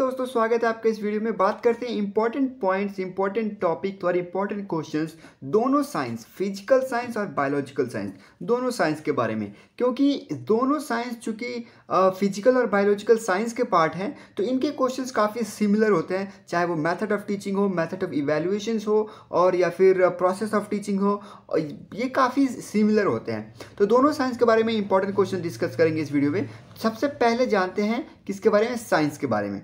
दोस्तों, स्वागत है आपके इस वीडियो में। बात करते हैं इंपॉर्टेंट पॉइंट्स इंपॉर्टेंट टॉपिक और इंपॉर्टेंट क्वेश्चंस दोनों साइंस फ़िज़िकल साइंस और बायोलॉजिकल साइंस दोनों साइंस के बारे में। क्योंकि दोनों साइंस चूँकि फ़िज़िकल और बायोलॉजिकल साइंस के पार्ट हैं तो इनके क्वेश्चंस काफ़ी सिमिलर होते हैं। चाहे वो मैथड ऑफ़ टीचिंग हो मैथड ऑफ़ इवेल्युएशन हो, और या फिर प्रोसेस ऑफ़ टीचिंग हो ये काफ़ी सिमिलर होते हैं। तो दोनों साइंस के बारे में इंपॉर्टेंट क्वेश्चन डिस्कस करेंगे इस वीडियो में। सबसे पहले जानते हैं किसके बारे में? साइंस के बारे में।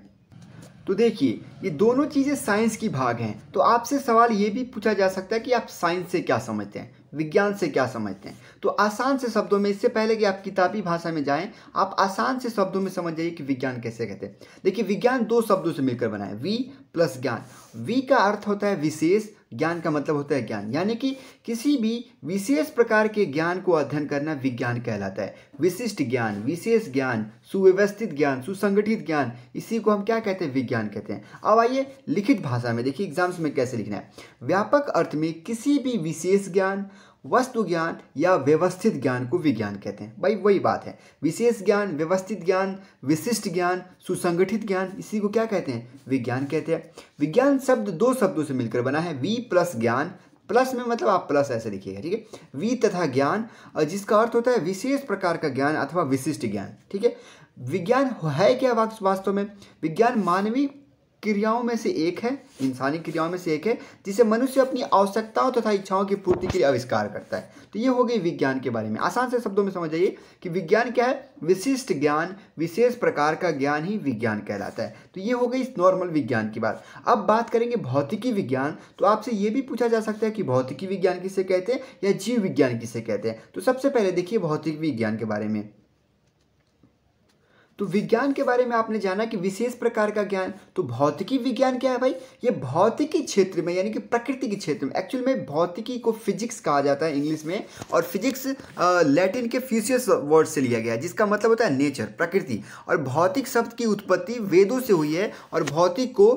तो देखिए, ये दोनों चीज़ें साइंस की भाग हैं। तो आपसे सवाल ये भी पूछा जा सकता है कि आप साइंस से क्या समझते हैं, विज्ञान से क्या समझते हैं? तो आसान से शब्दों में, इससे पहले कि आप किताबी भाषा में जाएँ, आप आसान से शब्दों में समझ जाइए कि विज्ञान कैसे कहते हैं। देखिए, विज्ञान दो शब्दों से मिलकर बनाए। वी प्लस ज्ञान। वी का अर्थ होता है विशेष, ज्ञान का मतलब होता है ज्ञान। यानी कि किसी भी विशेष प्रकार के ज्ञान को अध्ययन करना विज्ञान कहलाता है। विशिष्ट ज्ञान, विशेष ज्ञान, सुव्यवस्थित ज्ञान, सुसंगठित ज्ञान, इसी को हम क्या कहते हैं? विज्ञान कहते हैं। अब आइए लिखित भाषा में देखिए एग्ज़ाम्स में कैसे लिखना है। व्यापक अर्थ में किसी भी विशेष ज्ञान वस्तु ज्ञान या व्यवस्थित ज्ञान को विज्ञान कहते हैं। भाई, वही बात है। विशेष ज्ञान, व्यवस्थित ज्ञान, विशिष्ट ज्ञान, सुसंगठित ज्ञान, इसी को क्या कहते हैं? विज्ञान कहते हैं। विज्ञान शब्द दो शब्दों से मिलकर बना है। वी प्लस ज्ञान। प्लस में मतलब आप प्लस ऐसे लिखिएगा, ठीक है? वी तथा ज्ञान जिसका अर्थ होता है विशेष प्रकार का ज्ञान अथवा विशिष्ट ज्ञान, ठीक है? विज्ञान है क्या वास्तव में? विज्ञान मानवीय क्रियाओं में से एक है, इंसानी क्रियाओं में से एक है, जिसे मनुष्य अपनी आवश्यकताओं तथा तो इच्छाओं की पूर्ति के लिए आविष्कार करता है। तो ये हो गई विज्ञान के बारे में। आसान से शब्दों में समझ जाइए कि विज्ञान क्या है? विशिष्ट ज्ञान, विशेष प्रकार का ज्ञान ही विज्ञान कहलाता है। तो ये हो गई इस नॉर्मल विज्ञान की बात। अब बात करेंगे भौतिकी विज्ञान। तो आपसे ये भी पूछा जा सकता है कि भौतिकी विज्ञान किसे कहते हैं या जीव विज्ञान किसे कहते हैं? तो सबसे पहले देखिए भौतिक विज्ञान के बारे में। तो विज्ञान के बारे में आपने जाना कि विशेष प्रकार का ज्ञान तो भौतिकी विज्ञान क्या है भाई? ये भौतिकी क्षेत्र में, यानी कि प्रकृति के क्षेत्र में एक्चुअल में भौतिकी को फिजिक्स कहा जाता है इंग्लिश में, और फिजिक्स लैटिन के फ्यूसियस वर्ड से लिया गया है, जिसका मतलब होता है नेचर प्रकृति। और भौतिक शब्द की उत्पत्ति वेदों से हुई है, और भौतिक को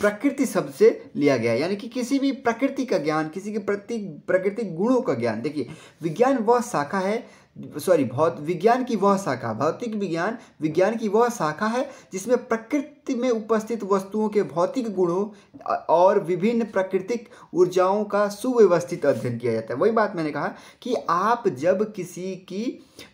प्रकृति शब्द से लिया गया यानी कि किसी भी प्रकृति का ज्ञान, किसी के प्रति प्राकृतिक गुणों का ज्ञान, देखिए, विज्ञान वह शाखा है सॉरी, भौत, विज्ञान की वह शाखा, भौतिक विज्ञान विज्ञान की वह शाखा है जिसमें प्रकृति में उपस्थित वस्तुओं के भौतिक गुणों और विभिन्न प्राकृतिक ऊर्जाओं का सुव्यवस्थित अध्ययन किया जाता है। वही बात मैंने कहा कि आप जब किसी की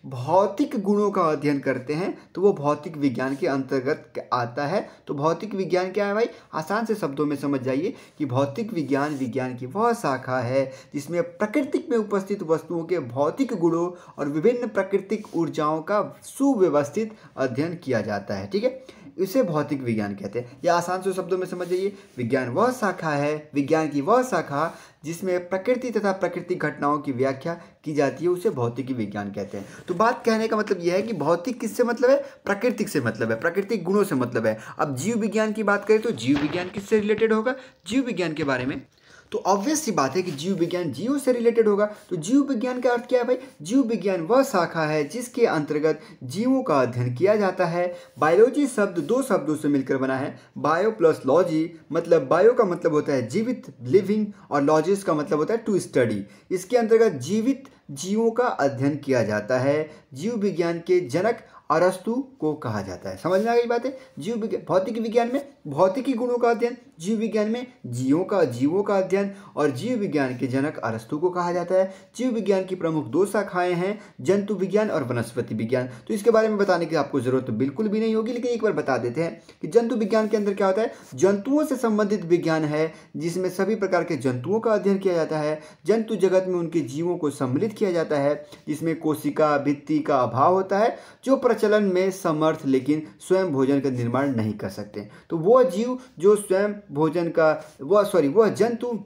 भौतिक गुणों का अध्ययन करते हैं तो वो भौतिक विज्ञान के अंतर्गत आता है। तो भौतिक विज्ञान क्या है भाई? आसान से शब्दों में समझ जाइए कि भौतिक विज्ञान विज्ञान की वह शाखा है, जिसमें प्रकृतिक में उपस्थित वस्तुओं के भौतिक गुणों और विभिन्न प्राकृतिक ऊर्जाओं का सुव्यवस्थित अध्ययन किया जाता है। ठीक है? इसे भौतिक विज्ञान कहते हैं। या आसान से शब्दों में समझ जाइए। विज्ञान वह शाखा है, विज्ञान की वह शाखा, जिसमें प्रकृति तथा प्राकृतिक घटनाओं की व्याख्या की जाती है, उसे भौतिक विज्ञान कहते हैं। तो बात कहने का मतलब यह है कि भौतिक किससे मतलब है? प्राकृतिक से मतलब है। प्राकृतिक गुणों से मतलब है। अब जीव विज्ञान की बात करें तो जीव विज्ञान किससे रिलेटेड होगा? जीव विज्ञान के बारे में तो ऑब्वियस सी बात है कि जीव विज्ञान जीव से रिलेटेड होगा। तो जीव विज्ञान का अर्थ क्या है भाई? जीव विज्ञान वह शाखा है जिसके अंतर्गत जीवों का अध्ययन किया जाता है। बायोलॉजी शब्द दो शब्दों से मिलकर बना है। बायो प्लस लॉजी मतलब बायो का मतलब होता है जीवित लिविंग और लॉजिस का मतलब होता है टू स्टडी इसके अंतर्गत जीवित जीवों का अध्ययन किया जाता है। जीव विज्ञान के जनक अरस्तु को कहा जाता है। समझ में आ गई बात? है जीव भौतिक विज्ञान में भौतिकी गुणों का अध्ययन जीव विज्ञान में जीवों का जीवों का अध्ययन और जीव विज्ञान के जनक अरस्तु को कहा जाता है। जीव विज्ञान की प्रमुख दो शाखाएँ हैं, जंतु विज्ञान और वनस्पति विज्ञान। तो इसके बारे में बताने की आपको ज़रूरत तो बिल्कुल भी नहीं होगी, लेकिन एक बार बता देते हैं कि जंतु विज्ञान के अंदर क्या होता है? जंतुओं से संबंधित विज्ञान है, जिसमें सभी प्रकार के जंतुओं का अध्ययन किया जाता है। जंतु जगत में उनके जीवों को सम्मिलित किया जाता है, जिसमें कोशिका, भित्ति का अभाव होता है, जो प्रचलन में समर्थ लेकिन स्वयं भोजन का निर्माण नहीं कर सकते। तो वो जीव जो स्वयं भोजन का वह सॉरी वह जंतु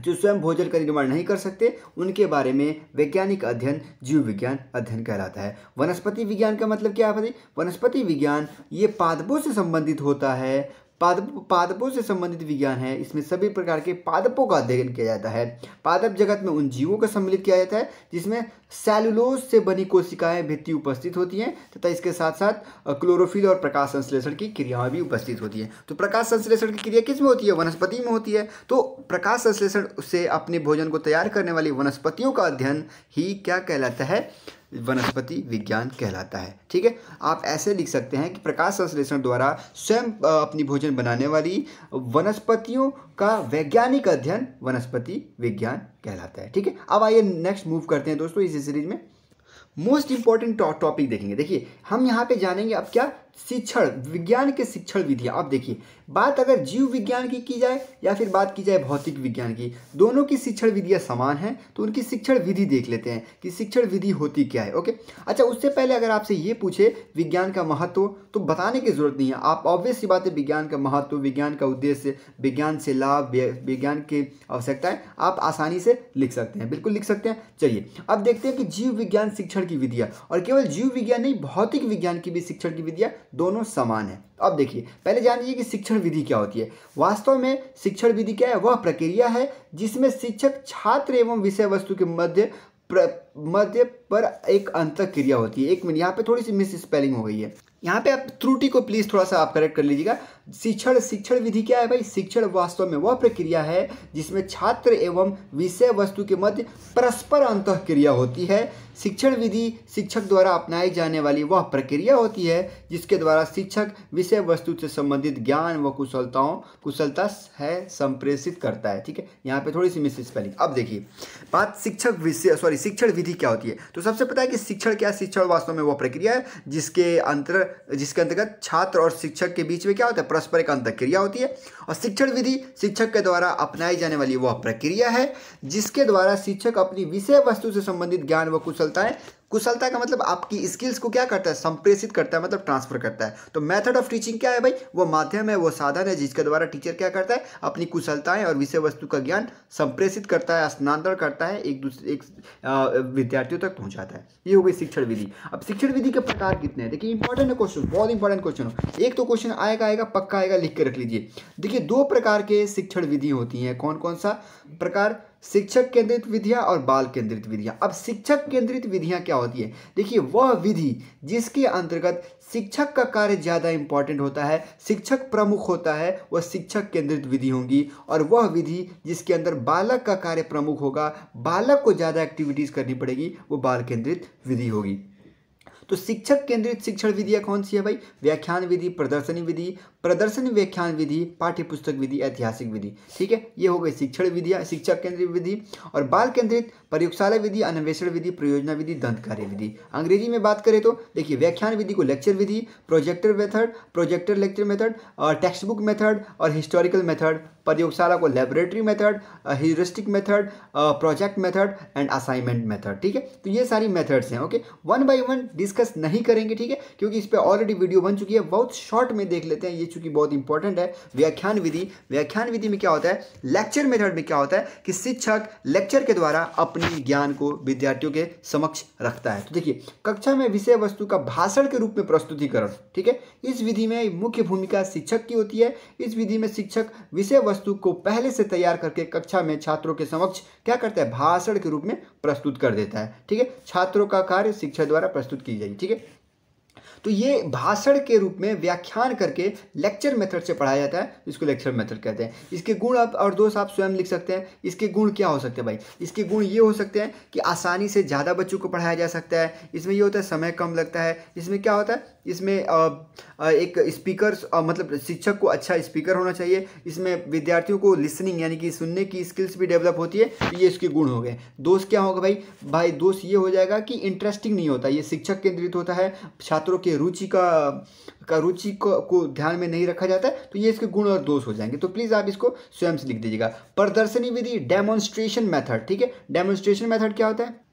जो स्वयं भोजन का निर्माण नहीं कर सकते, उनके बारे में वैज्ञानिक अध्ययन, जीव विज्ञान अध्ययन कहलाता है। वनस्पति विज्ञान का मतलब क्या है वनस्पति विज्ञान ये पादपों से संबंधित होता है पादप पादपों से संबंधित विज्ञान है। इसमें सभी प्रकार के पादपों का अध्ययन किया जाता है। पादप जगत में उन जीवों का सम्मिलित किया जाता है, जिसमें सेलुलोज से बनी कोशिकाएँ भित्ति उपस्थित होती हैं, तथा इसके साथ साथ क्लोरोफिल और प्रकाश संश्लेषण की क्रियाएँ भी उपस्थित होती हैं। तो प्रकाश संश्लेषण की क्रिया किसमें होती है? वनस्पति में होती है। तो प्रकाश संश्लेषण से अपने भोजन को तैयार करने वाली वनस्पतियों का अध्ययन ही क्या कहलाता है? वनस्पति विज्ञान कहलाता है। ठीक है? आप ऐसे लिख सकते हैं कि प्रकाश संश्लेषण द्वारा स्वयं अपनी भोजन बनाने वाली वनस्पतियों का वैज्ञानिक अध्ययन वनस्पति विज्ञान कहलाता है। ठीक है? अब आइए नेक्स्ट मूव करते हैं दोस्तों इस सीरीज़ में। मोस्ट इंपॉर्टेंट टॉपिक देखेंगे। देखिए, हम यहाँ पे जानेंगे अब क्या शिक्षण, विज्ञान के शिक्षण विधियाँ अब देखिए बात अगर जीव विज्ञान की की जाए या फिर बात की जाए भौतिक विज्ञान की, दोनों की शिक्षण विधियाँ समान हैं तो उनकी शिक्षण विधि देख लेते हैं कि शिक्षण विधि होती क्या है, ओके? अच्छा उससे पहले अगर आपसे ये पूछे विज्ञान का महत्व तो बताने की ज़रूरत नहीं है। आप ऑब्वियस सी बात है, विज्ञान का महत्व, विज्ञान का उद्देश्य, विज्ञान से लाभ विज्ञान की आवश्यकताएँ आप आसानी से लिख सकते हैं, बिल्कुल लिख सकते हैं। चलिए, अब देखते हैं कि जीव विज्ञान शिक्षण की विधियाँ, और केवल जीव विज्ञान नहीं, भौतिक विज्ञान की भी शिक्षण की विधियाँ दोनों समान है। अब देखिए, पहले जान लीजिए कि शिक्षण विधि क्या होती है। वास्तव में शिक्षण विधि क्या है? वह प्रक्रिया है जिसमें शिक्षक छात्र एवं विषय वस्तु के मध्य मध्य पर एक अंत क्रिया होती है। एक मिनट, यहाँ पे थोड़ी सी मिस स्पेलिंग हो गई है। यहाँ पे आप त्रुटि को प्लीज़ थोड़ा सा आप करेक्ट कर लीजिएगा। शिक्षण शिक्षण विधि क्या है भाई? शिक्षण वास्तव में वह प्रक्रिया है जिसमें छात्र एवं विषय वस्तु के मध्य परस्पर अंत क्रिया होती है। शिक्षण विधि शिक्षक द्वारा अपनाई जाने वाली वह प्रक्रिया होती है जिसके द्वारा शिक्षक विषय वस्तु से संबंधित ज्ञान व कुशलताओं, कुशलता है, संप्रेषित करता है। ठीक है? यहाँ पे थोड़ी सी मिस स्पेलिंग अब देखिए, बात शिक्षक विषय सॉरी शिक्षण विधि क्या होती है? तो सबसे पता है कि शिक्षण क्या शिक्षण वास्तव में वह प्रक्रिया है जिसके अंतर, जिसके अंतर्गत छात्र और शिक्षक के बीच में क्या होता है? परस्पर एक अंत क्रिया होती है और शिक्षण विधि शिक्षक के द्वारा अपनाई जाने वाली वह प्रक्रिया है, जिसके द्वारा शिक्षक अपनी विषय वस्तु से संबंधित ज्ञान व कुशलताएँ कुशलता का मतलब आपकी स्किल्स को क्या करता है? संप्रेषित करता है मतलब ट्रांसफ़र करता है। तो मेथड ऑफ़ टीचिंग क्या है भाई? वो माध्यम है, वो साधन है, जिसके द्वारा टीचर क्या करता है? अपनी कुशलताएँ और विषय वस्तु का ज्ञान संप्रेषित करता है स्नानांतरण करता है, एक दूसरे एक विद्यार्थियों तक पहुंचाता है। ये हो गई शिक्षण विधि। अब शिक्षण विधि के प्रकार कितने हैं? देखिए इंपॉर्टेंट है क्वेश्चन बहुत इंपॉर्टेंट क्वेश्चन हो। एक तो क्वेश्चन आएगा आएगा, पक्का आएगा, लिख के रख लीजिए। देखिए, दो प्रकार के शिक्षण विधि होती हैं। कौन कौन सा? प्रकार शिक्षक केंद्रित विधियाँ और बाल केंद्रित विधियाँ। अब शिक्षक केंद्रित विधियाँ क्या होती है? देखिए, वह विधि जिसके अंतर्गत शिक्षक का कार्य ज़्यादा इंपॉर्टेंट होता है, शिक्षक प्रमुख होता है, वह शिक्षक केंद्रित विधि होंगी और वह विधि जिसके अंदर बालक का कार्य प्रमुख होगा, बालक को ज़्यादा एक्टिविटीज़ करनी पड़ेगी, वो बाल केंद्रित विधि होगी। तो शिक्षक केंद्रित शिक्षण विधियाँ कौन सी है भाई? व्याख्यान विधि, प्रदर्शनी विधि प्रदर्शनी, व्याख्यान विधि पाठ्य पुस्तक विधि, ऐतिहासिक विधि। ठीक है? ये हो गई शिक्षण विधि, शिक्षा केंद्रित विधि और बाल केंद्रित प्रयोगशाला विधि, अन्वेषण विधि, प्रयोजना विधि, दंत कार्य विधि। अंग्रेज़ी में बात करें तो देखिए, व्याख्यान विधि को लेक्चर विधि projector method projector lecture method और टेक्स्ट बुक मेथड और हिस्टोरिकल मेथड प्रयोगशाला को laboratory method heuristic method project method and assignment method ठीक है? तो ये सारी मेथड्स हैं okay one by one discuss नहीं करेंगे, ठीक है? क्योंकि इस पर ऑलरेडी वीडियो बन चुकी है। बहुत शॉर्ट में देख लेते हैं ये चूँकि बहुत इंपॉर्टेंट है, व्याख्यान विधि। व्याख्यान विधि में क्या होता है? लेक्चर मेथड में क्या होता है कि शिक्षक लेक्चर के द्वारा अपनी ज्ञान को विद्यार्थियों के समक्ष रखता है। तो देखिए, कक्षा में विषय वस्तु का भाषण के रूप में प्रस्तुतिकरण, ठीक है? इस विधि में मुख्य भूमिका शिक्षक की होती है। इस विधि में शिक्षक विषय वस्तु को पहले से तैयार करके कक्षा में छात्रों के समक्ष क्या करता है? भाषण के रूप में प्रस्तुत कर देता है, ठीक है? छात्रों का कार्य शिक्षक द्वारा प्रस्तुत की जाएगी, ठीक है? तो ये भाषण के रूप में व्याख्यान करके लेक्चर मेथड से पढ़ाया जाता है इसको लेक्चर मेथड कहते हैं। इसके गुण आप और दोस्त आप स्वयं लिख सकते हैं। इसके गुण क्या हो सकते हैं भाई? इसके गुण ये हो सकते हैं कि आसानी से ज़्यादा बच्चों को पढ़ाया जा सकता है। इसमें ये होता है, समय कम लगता है। इसमें क्या होता है? इसमें एक स्पीकर मतलब शिक्षक को अच्छा स्पीकर होना चाहिए। इसमें विद्यार्थियों को लिसनिंग यानी कि सुनने की स्किल्स भी डेवलप होती है तो ये इसके गुण हो गए। दोष क्या होगा भाई? भाई दोस्त ये हो जाएगा कि इंटरेस्टिंग नहीं होता। ये शिक्षक केंद्रित होता है, छात्रों के रुचि का का रुचि को, को ध्यान में नहीं रखा जाता है तो ये इसके गुण और दोष हो जाएँगे। तो प्लीज़ आप इसको स्वयं से लिख दीजिएगा। प्रदर्शनी विधि डेमोन्स्ट्रेशन मेथड ठीक है? डेमोन्स्ट्रेशन मेथड क्या होता है?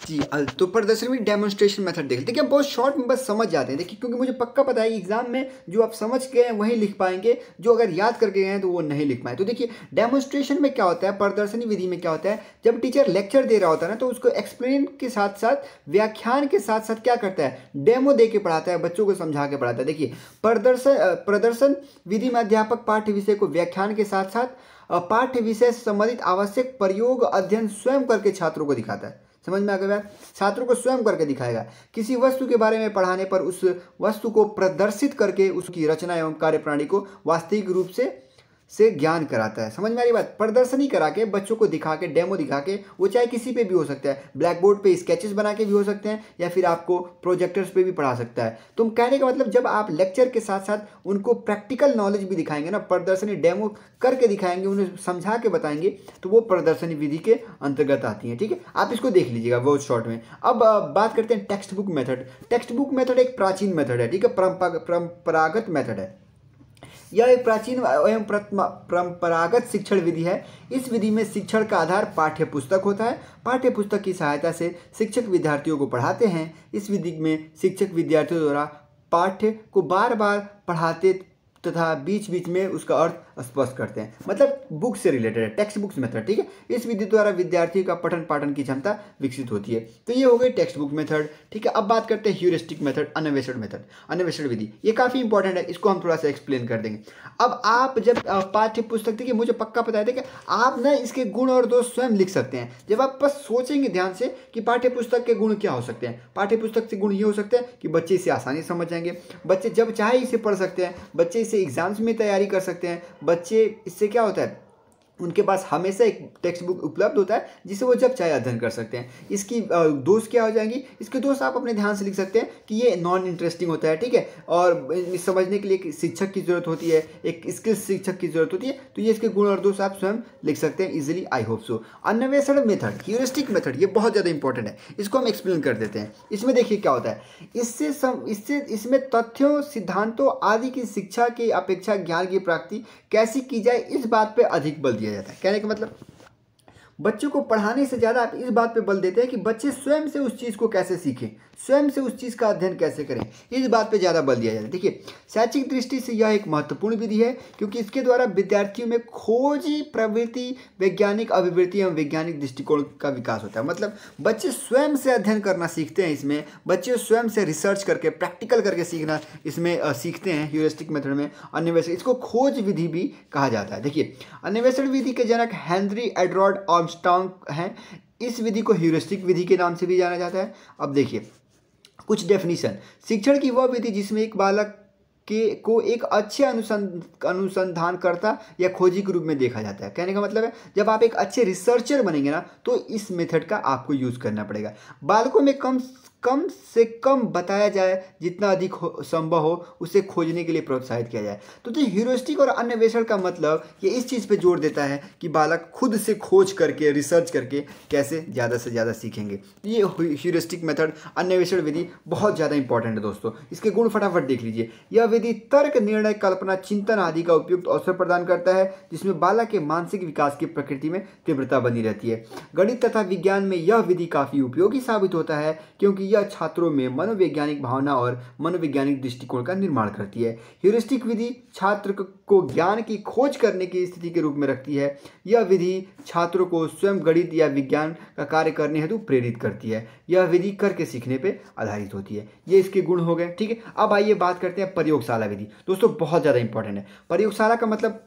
जी तो प्रदर्शन डेमोन्स्ट्रेशन मेथड देख देखिए बहुत शॉर्ट में बस समझ जाते हैं। देखिए, क्योंकि मुझे पक्का पता है एग्ज़ाम में जो आप समझ गए हैं, वही लिख पाएँगे। जो अगर याद करके गए हैं तो वो नहीं लिख पाए। तो देखिए डेमोन्स्ट्रेशन में क्या होता है, प्रदर्शनी विधि में क्या होता है, जब टीचर लेक्चर दे रहा होता है ना तो उसको एक्सप्लेन के साथ साथ व्याख्यान के साथ साथ क्या करता है? डेमो दे के पढ़ाता है, बच्चों को समझा के पढ़ाता है। देखिए, प्रदर्शन प्रदर्शन विधि में अध्यापक पाठ्य विषय को व्याख्यान के साथ साथ पाठ्य विषय से संबंधित आवश्यक प्रयोग अध्ययन स्वयं करके छात्रों को दिखाता है। समझ में आ गया? छात्रों को स्वयं करके दिखाएगा। किसी वस्तु के बारे में पढ़ाने पर उस वस्तु को प्रदर्शित करके उसकी रचना एवं कार्यप्रणाली को वास्तविक रूप से से ज्ञान कराता है। समझ में आ रही बात? प्रदर्शनी करा के, बच्चों को दिखा के डेमो दिखा के, वो चाहे किसी पे भी हो सकता है। ब्लैक बोर्ड पे स्केचेस बना के भी हो सकते हैं, या फिर आपको प्रोजेक्टर्स पे भी पढ़ा सकता है। तो कहने का मतलब जब आप लेक्चर के साथ साथ उनको प्रैक्टिकल नॉलेज भी दिखाएँगे ना, प्रदर्शनी डेमो करके दिखाएँगे, उन्हें समझा के बताएँगे तो वो प्रदर्शनी विधि के अंतर्गत आती है, ठीक है? आप इसको देख लीजिएगा बहुत शॉर्ट में। अब बात करते हैं text book method text book method एक प्राचीन मेथड है, ठीक है? परंपरागत मेथड है। यह एक प्राचीन एवं परंपरागत शिक्षण विधि है। इस विधि में शिक्षण का आधार पाठ्य पुस्तक होता है। पाठ्य पुस्तक की सहायता से शिक्षक विद्यार्थियों को पढ़ाते हैं। इस विधि में शिक्षक विद्यार्थियों द्वारा पाठ्य को बार बार पढ़ाते तथा बीच बीच में उसका अर्थ स्पष्ट करते हैं। मतलब बुक से रिलेटेड है टेक्स्ट बुक्स मेथड ठीक है? इस विधि द्वारा विद्यार्थियों का पठन पाठन की क्षमता विकसित होती है। तो ये हो गई टेक्स्ट बुक मेथड ठीक है? अब बात करते हैं ह्यूरिस्टिक मेथड अन्वेषण मेथड अन्वेषण विधि। ये काफ़ी इंपॉर्टेंट है, इसको हम थोड़ा सा एक्सप्लेन कर देंगे। अब आप जब पाठ्य पुस्तक देखिए, मुझे पक्का पता है कि आप ना इसके गुण और दोष स्वयं लिख सकते हैं। जब आप बस सोचेंगे ध्यान से कि पाठ्य पुस्तक के गुण क्या हो सकते हैं। पाठ्य पुस्तक से गुण ये हो सकते हैं कि बच्चे इसे आसानी समझ जाएँगे। बच्चे जब चाहे इसे पढ़ सकते हैं, बच्चे इसे एग्ज़ाम्स में तैयारी कर सकते हैं बच्चे इससे क्या होता है? उनके पास हमेशा एक टेक्स्ट बुक उपलब्ध होता है, जिसे वो जब चाहे अध्ययन कर सकते हैं। इसकी दोस्त क्या हो जाएँगी? इसके दोस्त आप अपने ध्यान से लिख सकते हैं कि ये नॉन इंटरेस्टिंग होता है, ठीक है? और समझने के लिए एक शिक्षक की ज़रूरत होती है, एक स्किल शिक्षक की ज़रूरत होती है तो ये इसके गुण और दोष आप स्वयं लिख सकते हैं इजिली आई होप सो अन्वेषण मेथड ह्यूरिस्टिक मेथड ये बहुत ज़्यादा इंपॉर्टेंट है। इसको हम एक्सप्लेन कर देते हैं। इसमें देखिए क्या होता है। इससे इससे, इसमें तथ्यों, सिद्धांतों आदि की शिक्षा की अपेक्षा, ज्ञान की प्राप्ति कैसी की जाए, इस बात पर अधिक बल दिया दिया जाता है। कहने का मतलब बच्चों को पढ़ाने से ज़्यादा आप इस बात पे बल देते हैं कि बच्चे स्वयं से उस चीज़ को कैसे सीखें, स्वयं से उस चीज़ का अध्ययन कैसे करें, इस बात पे ज़्यादा बल दिया जाता है। देखिए, शैक्षिक दृष्टि से यह एक महत्वपूर्ण विधि है, क्योंकि इसके द्वारा विद्यार्थियों में खोजी प्रवृत्ति, वैज्ञानिक अभिवृत्ति एवं वैज्ञानिक दृष्टिकोण का विकास होता है। मतलब बच्चे स्वयं से अध्ययन करना सीखते हैं इसमें, बच्चे स्वयं से रिसर्च करके, प्रैक्टिकल करके सीखना इसमें सीखते हैं ह्यूरिस्टिक मेथड में। अन्वेषण, इसको खोज विधि भी कहा जाता है। देखिए, अन्वेषण विधि के जनक हेनरी एड्रॉड आर्मस्टॉन्ग हैं, इस विधि को ह्यूरिस्टिक विधि के नाम से भी जाना जाता है। अब देखिए, कुछ डेफिनेशन शिक्षण की वह विधि जिसमें एक बालक के, को एक अच्छे अनुसंध अनुसंधानकर्ता या खोजी के रूप में देखा जाता है। कहने का मतलब है, जब आप एक अच्छे रिसर्चर बनेंगे ना तो इस मेथड का आपको यूज़ करना पड़ेगा। बालकों में कम कम से कम बताया जाए जितना अधिक हो, संभव हो उसे खोजने के लिए प्रोत्साहित किया जाए। तो जो ह्यूरिस्टिक और अन्वेषण का मतलब ये इस चीज़ पे ज़ोर देता है कि बालक खुद से खोज करके रिसर्च करके कैसे ज़्यादा से ज़्यादा सीखेंगे। ये ह्यूरिस्टिक मेथड अन्वेषण विधि बहुत ज़्यादा इंपॉर्टेंट है दोस्तों। इसके गुण फटाफट देख लीजिए। यह विधि तर्क निर्णय कल्पना चिंतन आदि का उपयुक्त अवसर प्रदान करता है जिसमें बालक के मानसिक विकास की प्रकृति में तीव्रता बनी रहती है। गणित तथा विज्ञान में यह विधि काफ़ी उपयोगी साबित होता है क्योंकि यह छात्रों में मनोवैज्ञानिक भावना और मनोवैज्ञानिक दृष्टिकोण का निर्माण करती है। ह्यूरिस्टिक विधि छात्र को ज्ञान की खोज करने की स्थिति के रूप में रखती है। यह विधि छात्रों को स्वयं गणित या विज्ञान का कार्य करने हेतु प्रेरित करती है। यह विधि करके सीखने पर आधारित होती है। ये इसके गुण हो गए। ठीक है, अब आइए बात करते हैं प्रयोगशाला विधि। दोस्तों, बहुत ज़्यादा इंपॉर्टेंट है। प्रयोगशाला का मतलब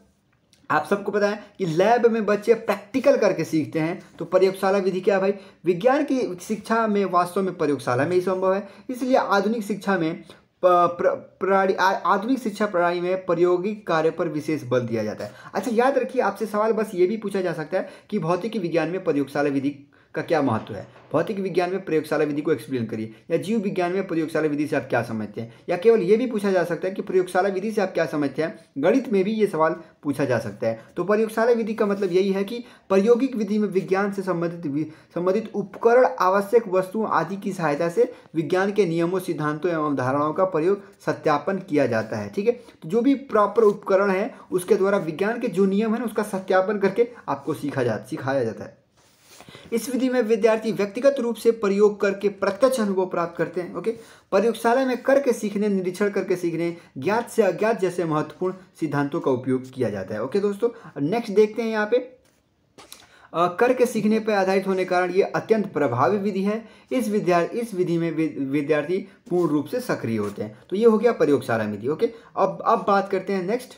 आप सबको पता है कि लैब में बच्चे प्रैक्टिकल करके सीखते हैं। तो प्रयोगशाला विधि क्या भाई? विज्ञान की शिक्षा में वास्तव में प्रयोगशाला में ही संभव है। इसलिए आधुनिक शिक्षा में प्रणाली आधुनिक शिक्षा प्रणाली में प्रायोगिक कार्य पर विशेष बल दिया जाता है। अच्छा याद रखिए, आपसे सवाल बस ये भी पूछा जा सकता है कि भौतिक विज्ञान में प्रयोगशाला विधि का क्या महत्व है? भौतिक विज्ञान में प्रयोगशाला विधि को एक्सप्लेन करिए। या जीव विज्ञान में प्रयोगशाला विधि से आप क्या समझते हैं? या केवल ये भी पूछा जा सकता है कि प्रयोगशाला विधि से आप क्या समझते हैं? गणित में भी ये सवाल पूछा जा सकता है। तो प्रयोगशाला विधि का मतलब यही है कि प्रायोगिक विधि में विज्ञान से संबंधित संबंधित उपकरण, आवश्यक वस्तुओं आदि की सहायता से विज्ञान के नियमों, सिद्धांतों एवं धारणाओं का प्रयोग सत्यापन किया जाता है। ठीक है? तो जो भी प्रॉपर उपकरण है, उसके द्वारा विज्ञान के जो नियम है, उसका सत्यापन करके आपको सीखा जा, सिखाया जाता है। इस विधि में विद्यार्थी व्यक्तिगत रूप से प्रयोग करके प्रत्यक्ष अनुभव प्राप्त करते हैं, ओके? प्रयोगशाला में करके सीखने, निरीक्षण करके सीखने, ज्ञात से अज्ञात जैसे महत्वपूर्ण सिद्धांतों का उपयोग किया जाता है, ओके दोस्तों? नेक्स्ट देखते हैं यहाँ पे। करके सीखने पर आधारित होने के कारण ये अत्यंत प्रभावी विधि है। इस विद्यार्थी इस विधि में विद्यार्थी पूर्ण रूप से सक्रिय होते हैं। तो ये हो गया प्रयोगशाला विधि, ओके? अब अब बात करते हैं नेक्स्ट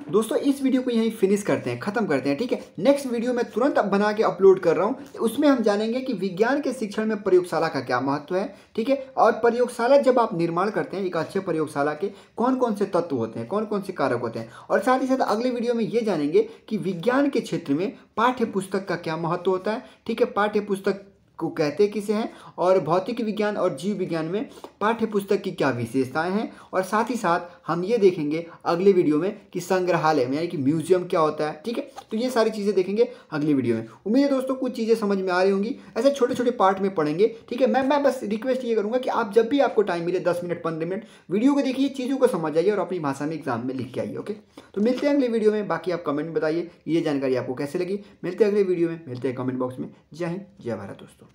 दोस्तों, इस वीडियो को यहीं फिनिश करते हैं, खत्म करते हैं, ठीक है? नेक्स्ट वीडियो में तुरंत बना के अपलोड कर रहा हूँ। उसमें हम जानेंगे कि विज्ञान के शिक्षण में प्रयोगशाला का क्या महत्व है, ठीक है? और प्रयोगशाला जब आप निर्माण करते हैं, एक अच्छे प्रयोगशाला के कौन कौन से तत्व होते हैं कौन कौन से कारक होते हैं? और साथ ही साथ अगले वीडियो में ये जानेंगे कि विज्ञान के क्षेत्र में पाठ्य पुस्तक का क्या महत्व होता है, ठीक है? पाठ्य पुस्तक को कहते किसे हैं? और भौतिक विज्ञान और जीव विज्ञान में पाठ्य पुस्तक की क्या विशेषताएँ हैं? और साथ ही साथ हम ये देखेंगे अगले वीडियो में कि संग्रहालय में, यानी कि म्यूज़ियम क्या होता है, ठीक है? तो ये सारी चीज़ें देखेंगे अगले वीडियो में। उम्मीद है दोस्तों कुछ चीज़ें समझ में आ रही होंगी। ऐसे छोटे छोटे पार्ट में पढ़ेंगे, ठीक है? मैं मैं बस रिक्वेस्ट ये करूँगा कि आप जब भी आपको टाइम मिले, दस मिनट, पंद्रह मिनट, वीडियो को देखिए, चीज़ों को समझ आइए और अपनी भाषा में एग्ज़ाम में लिख के आइए, ओके? तो मिलते हैं अगले वीडियो में। बाकी आप कमेंट बताइए ये जानकारी आपको कैसे लगी। मिलते हैं अगले वीडियो में, मिलते हैं कमेंट बॉक्स में। जय हिंद, जय भारत दोस्तों।